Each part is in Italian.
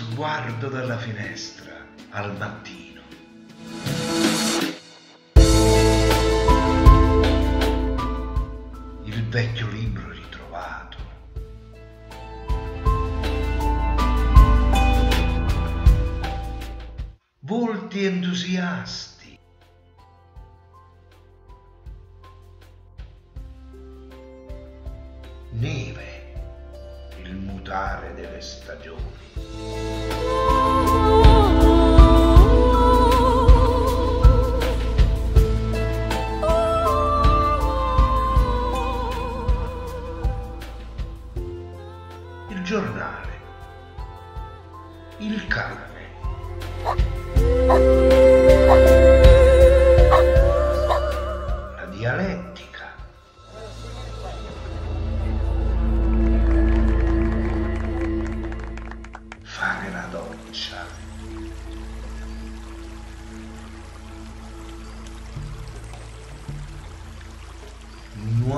sguardo dalla finestra al mattino. Il vecchio libro ritrovato. Volti entusiasti. Neve, mutare delle stagioni. Il giornale. Il cane.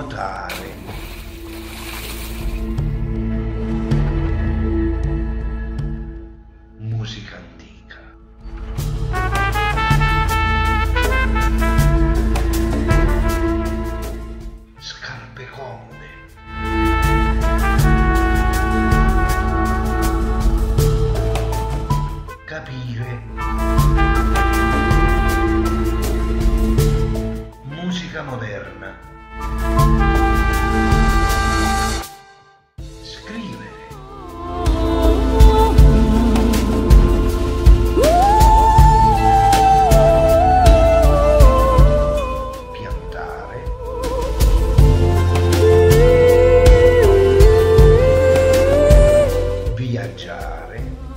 notare. Musica Viaggiare.